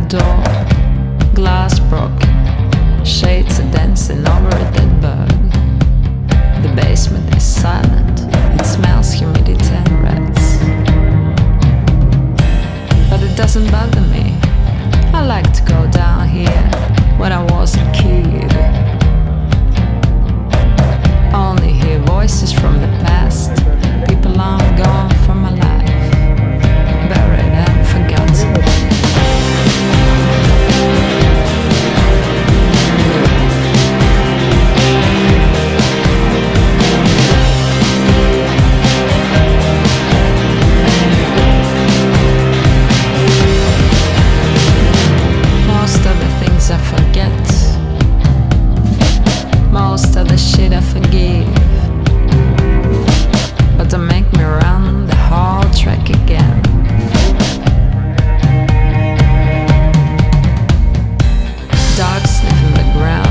the door, glass broken, shades are dancing over a dead bird. The basement is silent, it smells humidity and rats. But it doesn't bother me, I like to go down here when I was a kid. the ground.